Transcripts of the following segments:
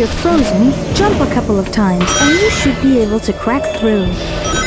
you're frozen, jump a couple of times and you should be able to crack through.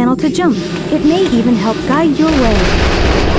Panel to jump. It may even help guide your way.